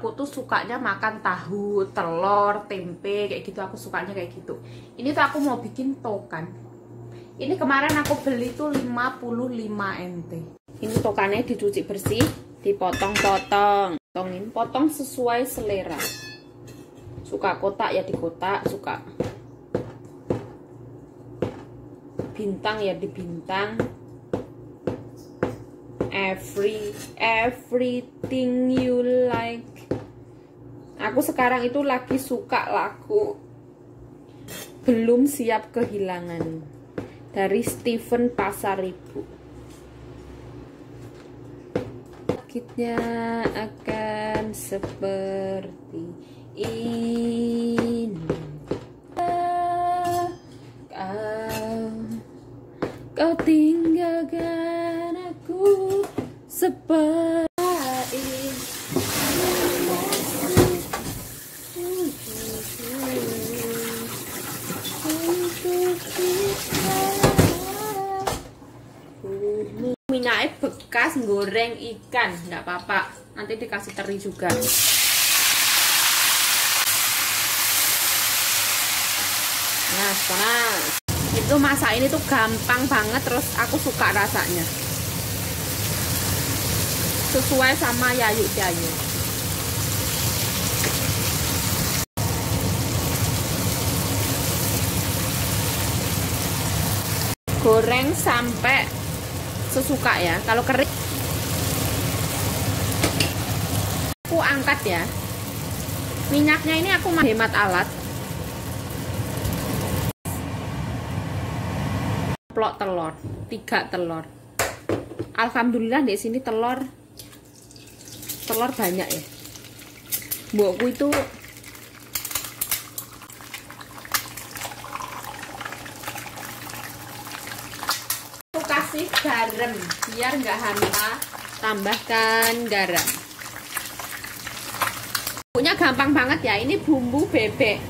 aku tuh sukanya makan tahu, telur, tempe kayak gitu aku sukanya kayak gitu. Ini tuh aku mau bikin tokan. Ini kemarin aku beli tuh 55 NT. Ini tokannya dicuci bersih, dipotong-potong. Potongin, potong sesuai selera. Suka kotak ya di kotak, suka bintang ya di bintang. Every everything you like Aku sekarang itu lagi suka lagu Belum siap kehilangan Dari Steven Pasaribu. Sakitnya akan seperti ini minyaknya bekas goreng ikan nggak apa-apa. Nanti dikasih teri juga. Nah panas itu masak ini tuh gampang banget terus aku suka rasanya. Sesuai sama yayu yayu goreng sampai sesuka ya. Kalau kering aku angkat ya. Minyaknya ini aku hemat alat. Plok telur tiga telur. Alhamdulillah di sini telur telur banyak ya. Buku itu aku kasih garam biar nggak hampa tambahkan garam. Bumbunya gampang banget ya ini bumbu bebek.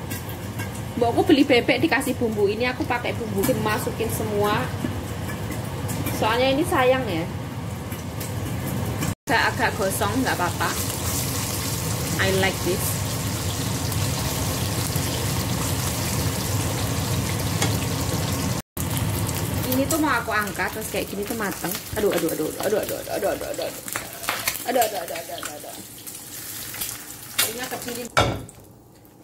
Mbak aku beli bebek dikasih bumbu ini aku pakai bumbu dimasukin semua. Soalnya ini sayang ya. Agak-agak gosong nggak apa-apa. I like this ini tuh mau aku angkat terus kayak gini tuh mateng aduh aduh aduh aduh aduh aduh aduh aduh aduh aduh aduh aduh aduh aduh aduh ini kecilin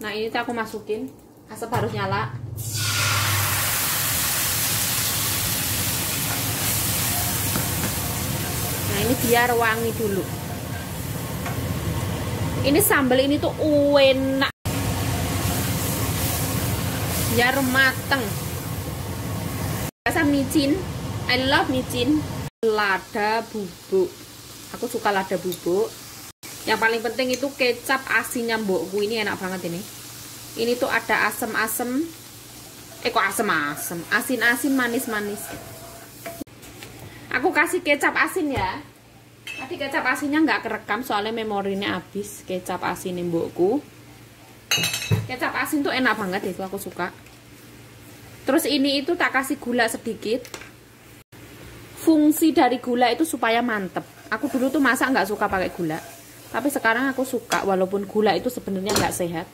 nah ini tuh aku masukin asap harus nyala nah ini biar wangi dulu ini sambal ini tuh enak biar mateng rasa micin. I love micin. Lada bubuk. Aku suka lada bubuk. Yang paling penting itu kecap asinnya mbokku. Ini enak banget ini. Ini tuh ada asem-asem. Eh kok asem-asem? Asin-asin manis-manis. Aku kasih kecap asin ya. Tadi kecap asinnya nggak kerekam soalnya memorinya habis. Kecap asin mbokku. Kecap asin tuh enak banget itu aku suka terus ini itu tak kasih gula sedikit. Fungsi dari gula itu supaya mantep. Aku dulu tuh masa nggak suka pakai gula. Tapi sekarang aku suka walaupun gula itu sebenarnya nggak sehat.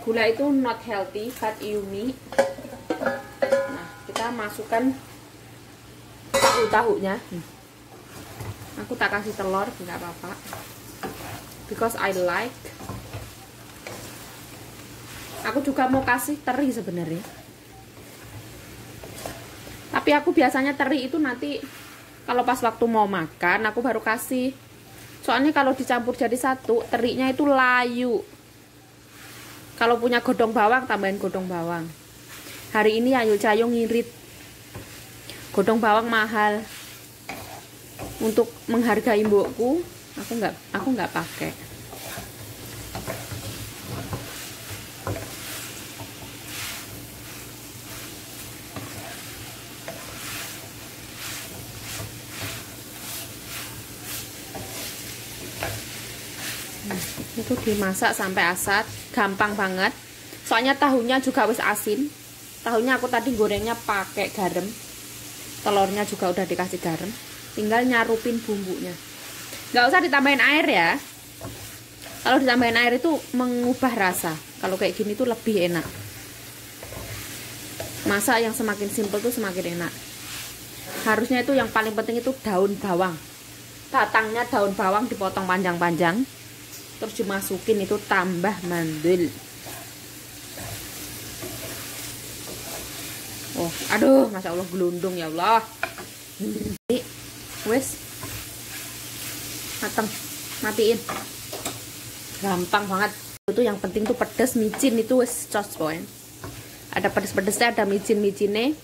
Gula itu not healthy but yummy. Nah kita masukkan tahu tahunya aku tak kasih telur nggak apa-apa. Because I like. Aku juga mau kasih teri sebenarnya tapi aku biasanya teri itu nanti kalau pas waktu mau makan aku baru kasih. Soalnya kalau dicampur jadi satu terinya itu layu. Kalau punya godong bawang tambahin godong bawang. Hari ini Ayu Cayo ngirit. Godong bawang mahal. Untuk menghargai mbokku aku nggak aku nggak pakai itu dimasak sampai asat gampang banget. Soalnya tahunya juga wis asin. Tahunya aku tadi gorengnya pakai garam. Telurnya juga udah dikasih garam. Tinggal nyarupin bumbunya. Nggak usah ditambahin air ya. Kalau ditambahin air itu mengubah rasa. Kalau kayak gini tuh lebih enak. Masak yang semakin simpel tuh semakin enak. Harusnya itu yang paling penting itu daun bawang. Batangnya daun bawang dipotong panjang-panjang terus dimasukin itu tambah mandul oh aduh masya allah gelundung ya allah. Ini wes. Mateng matiin. Gampang banget. Itu yang penting tuh pedas micin itu wes cos boy. Ada pedes-pedesnya ada micin-micinnya.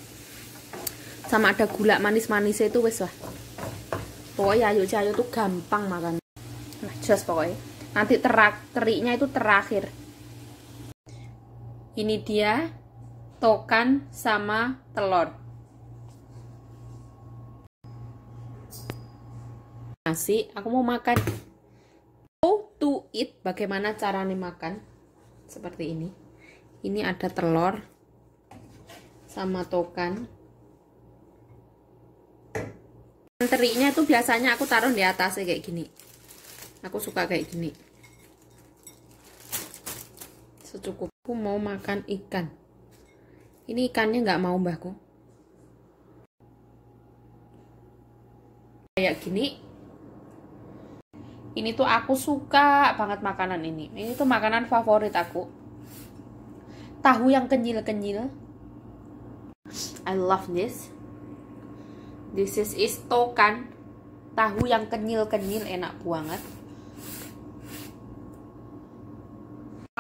Sama ada gula manis-manisnya itu wes lah. Pokoknya ayo cayo tuh gampang makan. Nah jos pokoknya nanti terak teriknya itu terakhir. Ini dia tokan sama telur. Nasi aku mau makan. How to eat bagaimana cara nih makan? Seperti ini. Ini ada telur sama tokan. Terinya itu biasanya aku taruh di atasnya kayak gini. Aku suka kayak gini secukupku mau makan ikan. Ini ikannya nggak mau mbahku. Kayak gini. Ini tuh aku suka banget makanan ini. Ini tuh makanan favorit aku. Tahu yang kenyil-kenyil? I love this. This is istokan. Tahu yang kenyil-kenyil enak banget.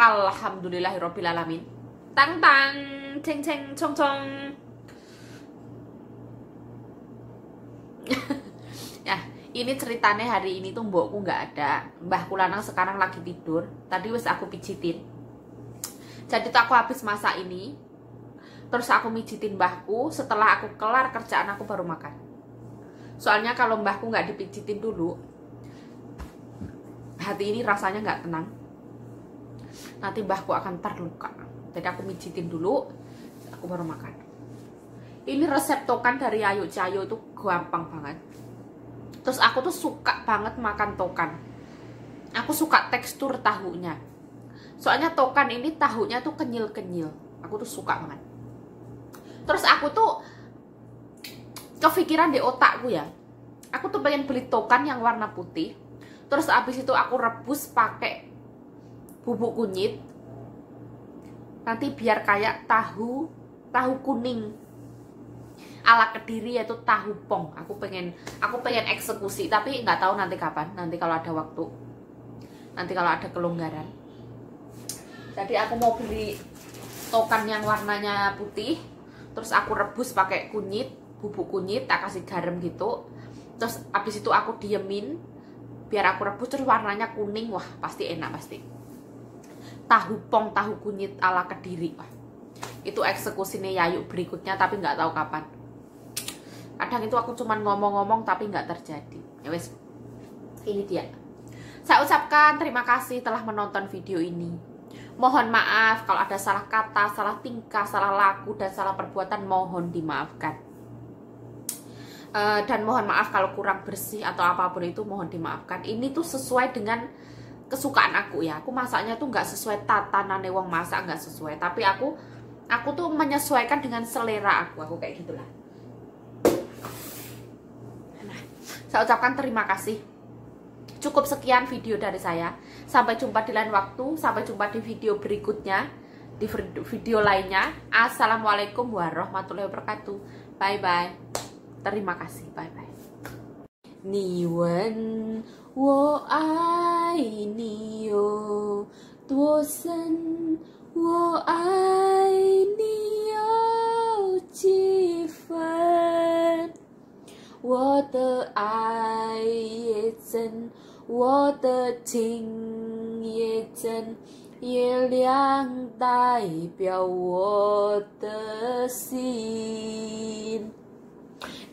Alhamdulillahirobbilalamin. Tang tang, ceng ceng, cong cong. ya, ini ceritanya hari ini tuh mbokku nggak ada. Mbah Kulanang sekarang lagi tidur. Tadi wes aku pijitin. Jadi tuh aku habis masak ini, terus aku mijitin mbahku setelah aku kelar kerjaan aku baru makan soalnya kalau mbahku nggak dipijitin dulu hati ini rasanya nggak tenang nanti mbahku akan terluka. Jadi aku mijitin dulu aku baru makan. Ini resep tokan dari Ayu Cayo itu gampang banget. Terus aku tuh suka banget makan tokan. Aku suka tekstur tahunya. Soalnya tokan ini tahunya tuh kenyil-kenyil. Aku tuh suka banget. Terus aku tuh kepikiran di otakku ya. Aku tuh pengen beli tokan yang warna putih. Terus abis itu aku rebus pakai bubuk kunyit. Nanti biar kayak tahu tahu kuning. Ala kediri yaitu tahu pong. Aku pengen aku pengen eksekusi tapi nggak tahu nanti kapan. Nanti kalau ada waktu. Nanti kalau ada kelonggaran. Jadi aku mau beli tokan yang warnanya putih terus aku rebus pakai kunyit bubuk kunyit tak kasih garam gitu. Terus abis itu aku diemin biar aku rebus terus warnanya kuning. Wah pasti enak pasti tahu pong tahu kunyit ala kediri. Wah itu eksekusinya Yayu berikutnya tapi nggak tahu kapan. Kadang itu aku cuman ngomong-ngomong tapi nggak terjadi. Ya wes ini dia. Saya ucapkan terima kasih telah menonton video ini. Mohon maaf kalau ada salah kata, salah tingkah, salah laku, dan salah perbuatan mohon dimaafkan. Uh, dan mohon maaf kalau kurang bersih atau apa pun itu mohon dimaafkan. Ini tuh sesuai dengan kesukaan aku ya. Aku masaknya tuh nggak sesuai tatanan wong masak nggak sesuai. Tapi aku aku tuh menyesuaikan dengan selera aku. Aku kayak gitulah. Nah, saya ucapkan terima kasih Cukup sekian video dari saya. Sampai jumpa di lain waktu. Sampai jumpa di video berikutnya. Di video lainnya. Assalamualaikum warahmatullahi wabarakatuh. Bye-bye. Terima kasih. Bye-bye. 你问我爱你有多深，我爱你有几分？我的爱也真。我的情也真，月亮代表我的心。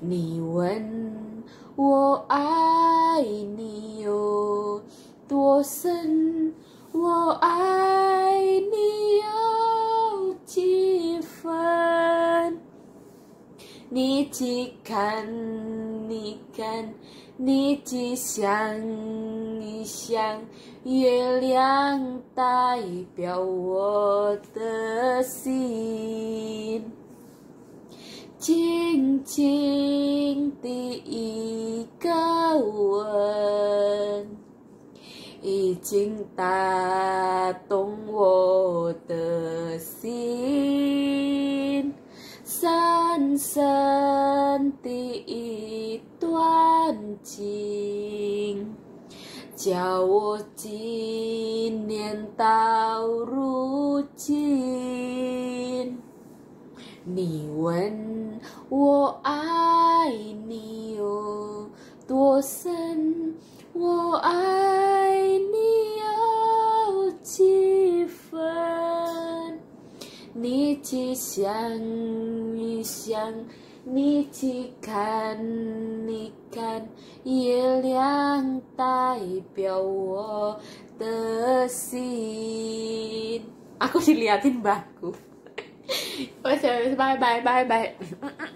你问我爱你有多深，我爱你有几分？你去看，你看。你吉祥一想，月亮代表我的心。轻轻的一个吻，已经打动我的心。深深的一段情，叫我纪念到如今。你问我爱你有多深，我爱你有几分？你去想一想，你去看一看，月亮代表我的心。Aku diliatin mbahku. Wes ya, bye bye bye bye.